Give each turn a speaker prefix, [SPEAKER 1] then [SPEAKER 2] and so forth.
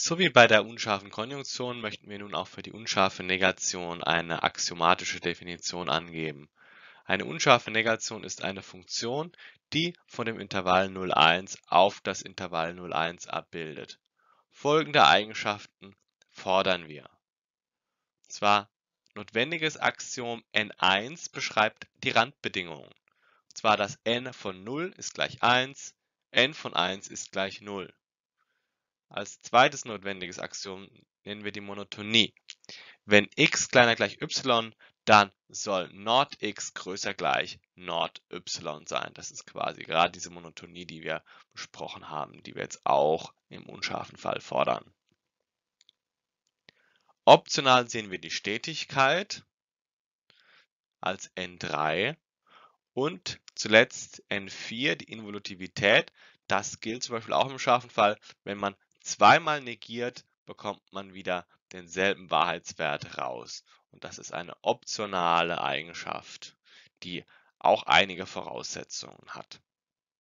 [SPEAKER 1] So wie bei der unscharfen Konjunktion möchten wir nun auch für die unscharfe Negation eine axiomatische Definition angeben. Eine unscharfe Negation ist eine Funktion, die von dem Intervall 0,1 auf das Intervall 0,1 abbildet. Folgende Eigenschaften fordern wir. Zwar notwendiges Axiom n1 beschreibt die Randbedingungen. Zwar dass n von 0 ist gleich 1, n von 1 ist gleich 0. Als zweites notwendiges Axiom nennen wir die Monotonie. Wenn x kleiner gleich y, dann soll Nord x größer gleich Nord y sein. Das ist quasi gerade diese Monotonie, die wir besprochen haben, die wir jetzt auch im unscharfen Fall fordern. Optional sehen wir die Stetigkeit als N3 und zuletzt N4, die Involutivität. Das gilt zum Beispiel auch im scharfen Fall, wenn man zweimal negiert, bekommt man wieder denselben Wahrheitswert raus. Und das ist eine optionale Eigenschaft, die auch einige Voraussetzungen hat.